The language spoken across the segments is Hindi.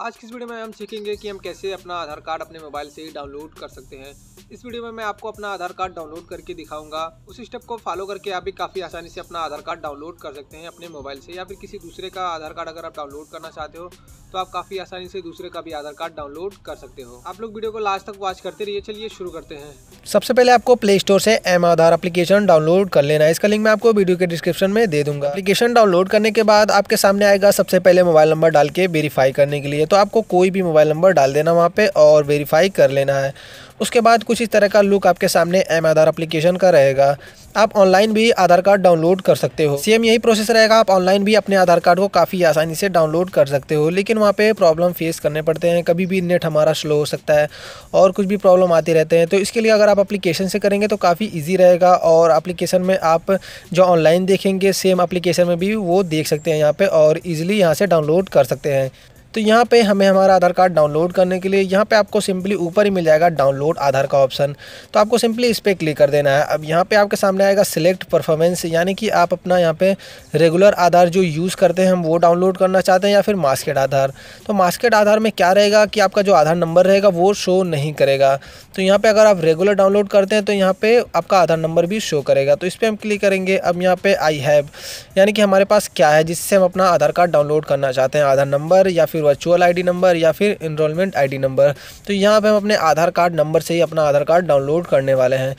आज की इस वीडियो में हम सीखेंगे कि हम कैसे अपना आधार कार्ड अपने मोबाइल से ही डाउनलोड कर सकते हैं। इस वीडियो में मैं आपको अपना आधार कार्ड डाउनलोड करके दिखाऊँगा। उस स्टेप को फॉलो करके आप भी काफ़ी आसानी से अपना आधार कार्ड डाउनलोड कर सकते हैं अपने मोबाइल से या फिर किसी दूसरे का आधार कार्ड अगर आप डाउनलोड करना चाहते हो तो आप काफ़ी आसानी से दूसरे का भी आधार कार्ड डाउनलोड कर सकते हो। आप लोग वीडियो को लास्ट तक वॉच करते रहिए, चलिए शुरू करते हैं। सबसे पहले आपको प्ले स्टोर से एम आधार एप्लीकेशन डाउनलोड कर लेना है। इसका लिंक मैं आपको वीडियो के डिस्क्रिप्शन में दे दूँगा। एप्लीकेशन डाउनलोड करने के बाद आपके सामने आएगा सबसे पहले मोबाइल नंबर डाल के वेरीफाई करने के लिए। तो आपको कोई भी मोबाइल नंबर डाल देना वहाँ पे और वेरीफाई कर लेना है। उसके बाद कुछ इस तरह का लुक आपके सामने एम आधार एप्लीकेशन का रहेगा। आप ऑनलाइन भी आधार कार्ड डाउनलोड कर सकते हो। सेम यही प्रोसेस रहेगा, आप ऑनलाइन भी अपने आधार कार्ड को काफ़ी आसानी से डाउनलोड कर सकते हो, लेकिन वहाँ पे प्रॉब्लम फेस करने पड़ते हैं। कभी भी नेट हमारा स्लो हो सकता है और कुछ भी प्रॉब्लम आते रहते हैं। तो इसके लिए अगर आप अप्लीकेशन से करेंगे तो काफ़ी ईजी रहेगा और अप्लीकेशन में आप जो ऑनलाइन देखेंगे सेम अप्लीकेशन में भी वो देख सकते हैं यहाँ पर और ईजिली यहाँ से डाउनलोड कर सकते हैं। तो यहाँ पे हमें हमारा आधार कार्ड डाउनलोड करने के लिए यहाँ पे आपको सिंपली ऊपर ही मिल जाएगा डाउनलोड आधार का ऑप्शन। तो आपको सिंपली इस पर क्लिक कर देना है। अब यहाँ पे आपके सामने आएगा सिलेक्ट परफॉर्मेंस यानी कि आप अपना यहाँ पे रेगुलर आधार जो यूज़ करते हैं हम वो डाउनलोड करना चाहते हैं या फिर मास्केट आधार। तो मास्केट आधार में क्या रहेगा कि आपका जो आधार नंबर रहेगा, वो शो नहीं करेगा। तो यहाँ पर अगर आप रेगुलर डाउनलोड करते हैं तो यहाँ पर आपका आधार नंबर भी शो करेगा। तो इस पर हम क्लिक करेंगे। अब यहाँ पर आई हैव यानी कि हमारे पास क्या है, जिससे हम अपना आधार कार्ड डाउनलोड करना चाहते हैं। आधार नंबर या फिर वर्चुअल आईडी नंबर या फिर इनरोलमेंट आईडी नंबर। तो यहाँ पे हम अपने आधार कार्ड नंबर से ही अपना आधार कार्ड डाउनलोड करने वाले हैं।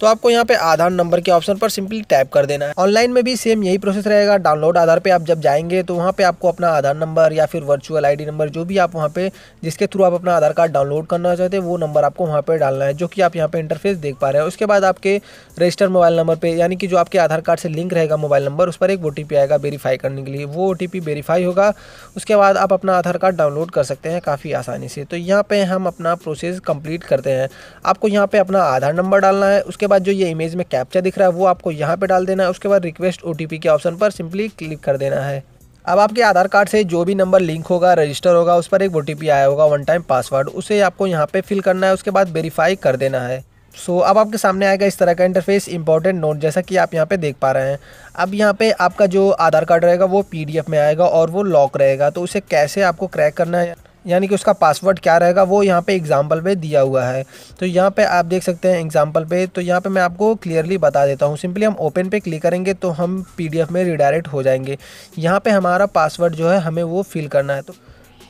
तो आपको यहाँ पे आधार नंबर के ऑप्शन पर सिंपली टैप कर देना है। ऑनलाइन में भी सेम यही प्रोसेस रहेगा। डाउनलोड आधार पे आप जब जाएँगे तो वहाँ पे आपको अपना आधार नंबर या फिर वर्चुअल आईडी नंबर जो भी आप वहाँ पे, जिसके थ्रू आप अपना आधार कार्ड डाउनलोड करना चाहते हैं, वो नंबर आपको वहाँ पे डालना है, जो कि आप यहाँ पे इंटरफेस देख पा रहे हैं। उसके बाद आपके रजिस्टर मोबाइल नंबर पर यानी कि जो आपके आधार कार्ड से लिंक रहेगा मोबाइल नंबर उस पर एक ओटीपी आएगा वेरीफाई करने के लिए। वो ओटीपी वेरीफाई होगा। उसके बाद आप अपना आधार कार्ड डाउनलोड कर सकते हैं काफ़ी आसानी से। तो यहाँ पर हम अपना प्रोसेस कंप्लीट करते हैं। आपको यहाँ पर अपना आधार नंबर डालना है। उसके बाद जो ये इमेज में कैप्चा दिख रहा है वो आपको यहाँ पे डाल देना है। उसके बाद रिक्वेस्ट ओटीपी के ऑप्शन पर सिंपली क्लिक कर देना है। अब आपके आधार कार्ड से जो भी नंबर लिंक होगा रजिस्टर होगा उस पर एक ओटीपी आया होगा वन टाइम पासवर्ड उसे आपको यहाँ पे फिल करना है उसके बाद वेरीफाई कर देना है। सो so, अब आपके सामने आएगा इस तरह का इंटरफेस इंपॉर्टेंट नोट जैसा कि आप यहाँ पे देख पा रहे हैं। अब यहाँ पे आपका जो आधार कार्ड रहेगा वो पीडीएफ में आएगा और वो लॉक रहेगा तो उसे कैसे आपको क्रैक करना है? यानी कि उसका पासवर्ड क्या रहेगा, वो यहाँ पे एग्ज़ाम्पल पे दिया हुआ है। तो यहाँ पे आप देख सकते हैं एग्ज़ाम्पल पे तो यहाँ पे मैं आपको क्लियरली बता देता हूँ। सिंपली हम ओपन पे क्लिक करेंगे तो हम पीडीएफ में रिडायरेक्ट हो जाएँगे। यहाँ पे हमारा पासवर्ड जो है, हमें वो फिल करना है। तो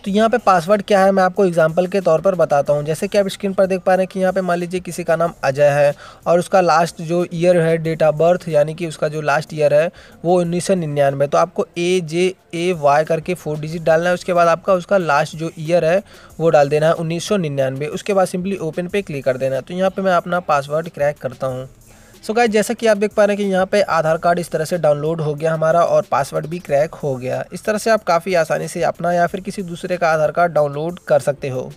तो यहाँ पे पासवर्ड क्या है, मैं आपको एग्जांपल के तौर पर बताता हूँ। जैसे कि आप स्क्रीन पर देख पा रहे हैं कि यहाँ पे मान लीजिए किसी का नाम अजय है और उसका लास्ट जो ईयर है डेट ऑफ़ बर्थ यानी कि उसका जो लास्ट ईयर है, वो उन्नीस सौ निन्यानवे। तो आपको ए जे ए वाई करके फोर डिजिट डालना है, उसके बाद आपका उसका लास्ट जो ईयर है, वो डाल देना है उन्नीस सौ निन्यानवे। उसके बाद सिंपली ओपन पे क्लिक कर देना है। तो यहाँ पर मैं अपना पासवर्ड क्रैक करता हूँ। सो गाइज़ जैसा कि आप देख पा रहे हैं कि यहाँ पे आधार कार्ड इस तरह से डाउनलोड हो गया हमारा और पासवर्ड भी क्रैक हो गया। इस तरह से आप काफ़ी आसानी से अपना या फिर किसी दूसरे का आधार कार्ड डाउनलोड कर सकते हो।